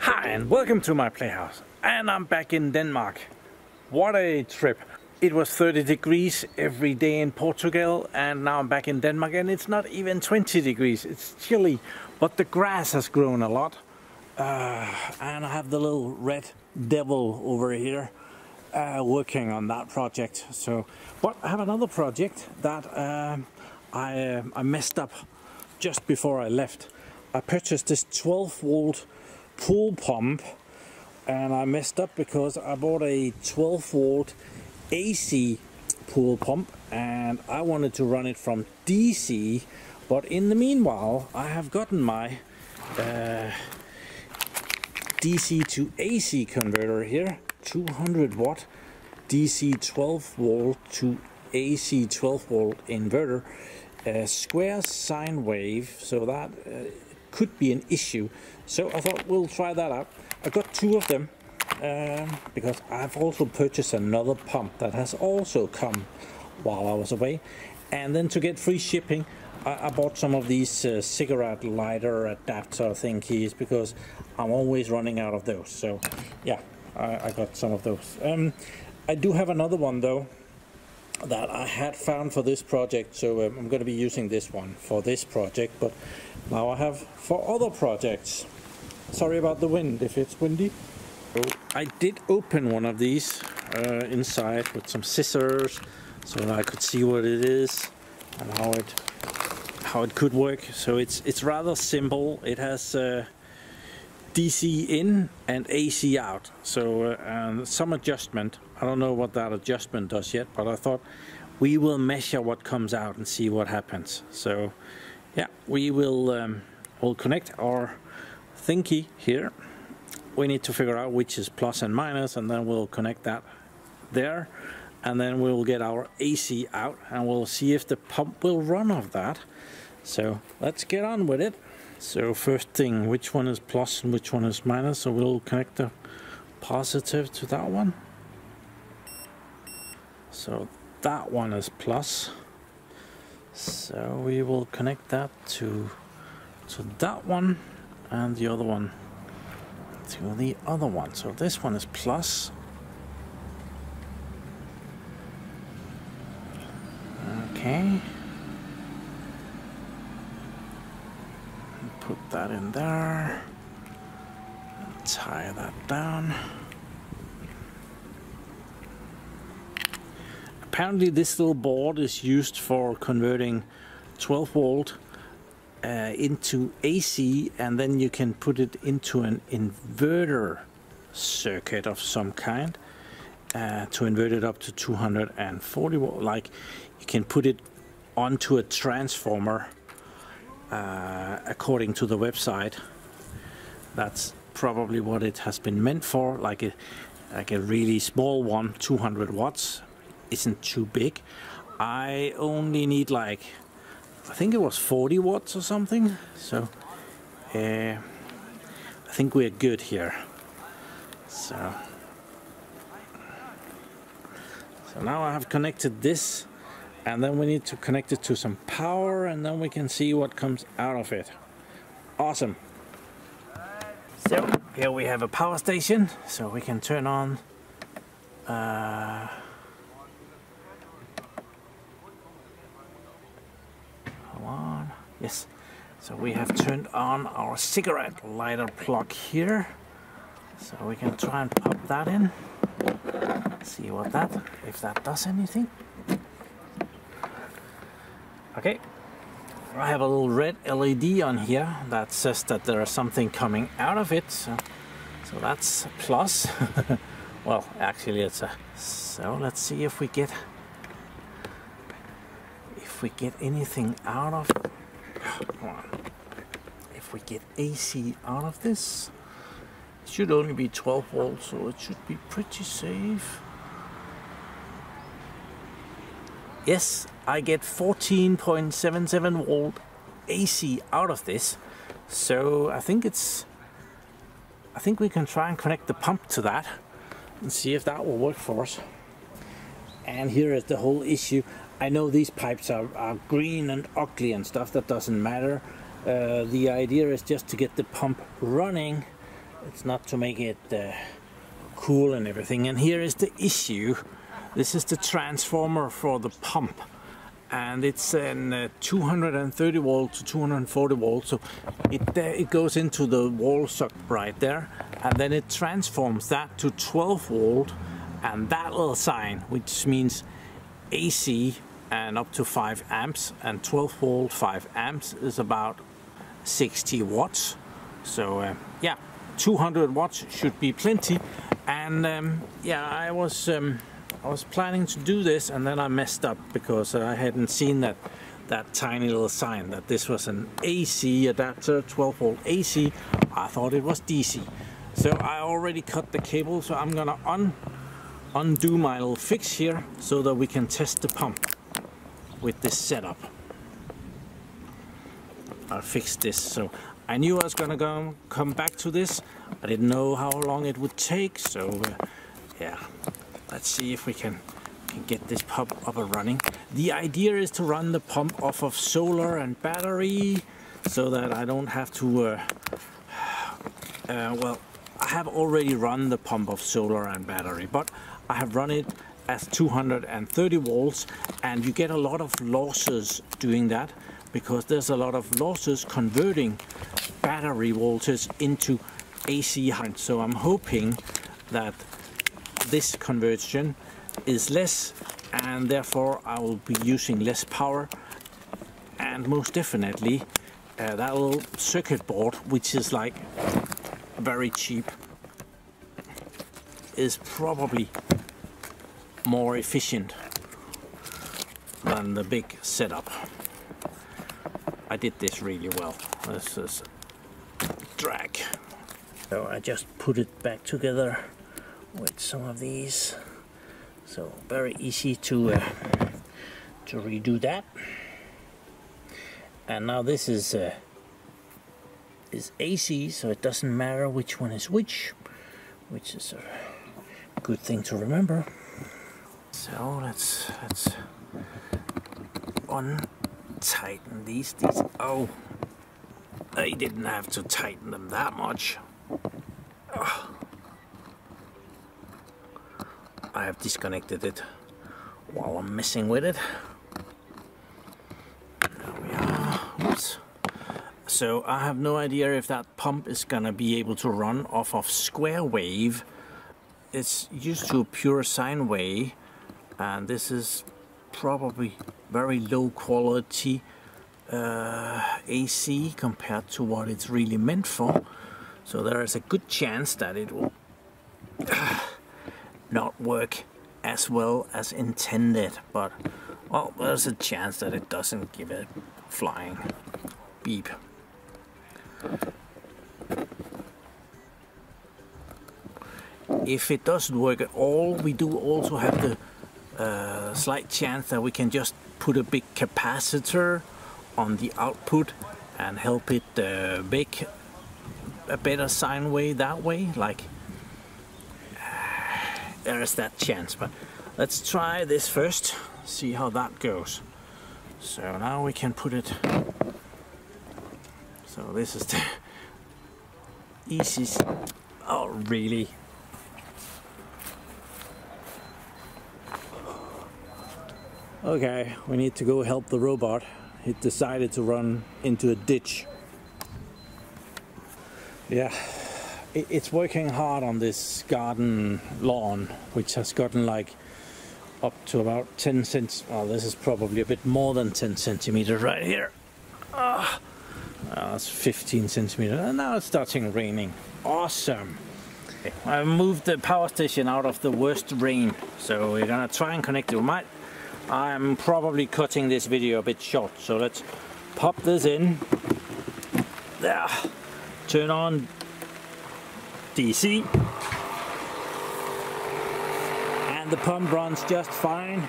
Hi and welcome to my playhouse. And I'm back in Denmark. What a trip. It was 30 degrees every day in Portugal and now I'm back in Denmark and it's not even 20 degrees. It's chilly, but the grass has grown a lot. Uh, and I have the little red devil over here uh, working on that project. So, but I have another project that um, I, uh, I messed up just before I left. I purchased this 12 volt pool pump and I messed up because I bought a 12 volt AC pool pump and I wanted to run it from DC but in the meanwhile I have gotten my uh, DC to AC converter here 200 watt DC 12 volt to AC 12 volt inverter a square sine wave so that uh, could be an issue. So I thought we'll try that out. I got two of them um, because I've also purchased another pump that has also come while I was away. And then to get free shipping I, I bought some of these uh, cigarette lighter adapter thingies because I'm always running out of those. So yeah I, I got some of those. Um, I do have another one though that I had found for this project so um, I'm going to be using this one for this project but now I have for other projects. Sorry about the wind if it's windy. So I did open one of these uh, inside with some scissors so I could see what it is and how it how it could work. So it's it's rather simple. It has uh, DC in and AC out. So uh, some adjustment I don't know what that adjustment does yet but I thought we will measure what comes out and see what happens. So yeah we will um, we'll connect our thingy here. We need to figure out which is plus and minus and then we'll connect that there. And then we'll get our AC out and we'll see if the pump will run off that. So let's get on with it. So first thing, which one is plus and which one is minus? So we'll connect the positive to that one. So that one is plus. So we will connect that to, to that one and the other one to the other one. So this one is plus. Okay. put that in there tie that down apparently this little board is used for converting 12 volt uh, into AC and then you can put it into an inverter circuit of some kind uh, to invert it up to 240 volt like you can put it onto a transformer uh, according to the website. That's probably what it has been meant for, like a, like a really small one, 200 watts, isn't too big. I only need like, I think it was 40 watts or something, so uh, I think we're good here. So, so now I have connected this and then we need to connect it to some power and then we can see what comes out of it awesome so here we have a power station so we can turn on uh, come on yes. So we have turned on our cigarette lighter plug here. So we can try and pop that in. See what that if that does anything. Okay, I have a little red LED on here that says that there is something coming out of it. So, so that's a plus. well, actually it's a... So let's see if we get... If we get anything out of... On. If we get AC out of this, it should only be 12 volts, so it should be pretty safe. Yes, I get 14.77 volt AC out of this. So I think it's, I think we can try and connect the pump to that and see if that will work for us. And here is the whole issue. I know these pipes are, are green and ugly and stuff, that doesn't matter. Uh, the idea is just to get the pump running. It's not to make it uh, cool and everything. And here is the issue. This is the transformer for the pump. And it's an uh, 230 volt to 240 volt. So it, uh, it goes into the wall socket right there. And then it transforms that to 12 volt. And that little sign, which means AC and up to 5 amps and 12 volt 5 amps is about 60 watts. So uh, yeah 200 watts should be plenty. And um, yeah I was um, I was planning to do this and then I messed up because I hadn't seen that that tiny little sign that this was an AC adapter 12 volt AC I thought it was DC so I already cut the cable so I'm gonna un undo my little fix here so that we can test the pump with this setup. I'll fix this. So I knew I was gonna go come back to this. I didn't know how long it would take. So uh, yeah, let's see if we can, can get this pump up and running. The idea is to run the pump off of solar and battery so that I don't have to, uh, uh, well, I have already run the pump of solar and battery, but I have run it at 230 volts and you get a lot of losses doing that because there's a lot of losses converting battery voltage into AC current. So I'm hoping that this conversion is less and therefore I will be using less power and most definitely uh, that little circuit board which is like very cheap is probably more efficient than the big setup. I did this really well. This is drag. So I just put it back together with some of these. So very easy to uh, to redo that. And now this is uh, is AC, so it doesn't matter which one is which, which is a good thing to remember. So let's let's untighten these. These oh, I didn't have to tighten them that much. Oh. I have disconnected it while I'm messing with it. There we are. Oops. So I have no idea if that pump is gonna be able to run off of square wave. It's used to pure sine wave and this is probably very low quality uh, AC compared to what it's really meant for. So there is a good chance that it will not work as well as intended. But well there's a chance that it doesn't give a flying beep. If it doesn't work at all we do also have the a slight chance that we can just put a big capacitor on the output and help it uh, make a better sine wave that way like there is that chance but let's try this first see how that goes. So now we can put it so this is the easiest oh really Okay, we need to go help the robot. It decided to run into a ditch. Yeah, it's working hard on this garden lawn, which has gotten like up to about 10 cents. Well, this is probably a bit more than 10 centimeters right here. Ah, oh, that's 15 centimeters. And now it's starting raining. Awesome. I moved the power station out of the worst rain, so we're gonna try and connect it. We might I'm probably cutting this video a bit short so let's pop this in. There. Turn on DC and the pump runs just fine.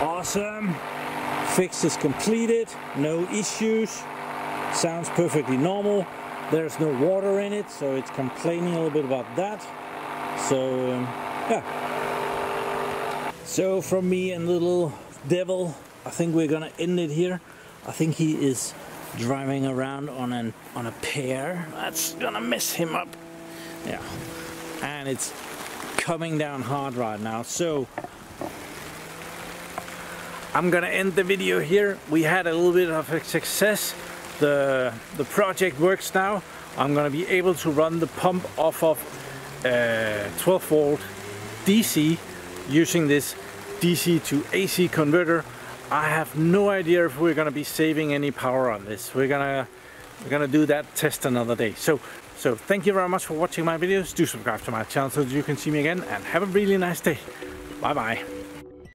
Awesome. Fix is completed. No issues. Sounds perfectly normal. There's no water in it so it's complaining a little bit about that. So um, yeah so from me and little devil. I think we're gonna end it here. I think he is driving around on an on a pear. That's gonna mess him up. Yeah, and it's coming down hard right now. So I'm gonna end the video here. We had a little bit of a success. The the project works now. I'm gonna be able to run the pump off of uh, 12 volt DC using this DC to AC converter. I have no idea if we're gonna be saving any power on this. We're gonna we're gonna do that test another day. So so thank you very much for watching my videos. Do subscribe to my channel so that you can see me again and have a really nice day. Bye bye.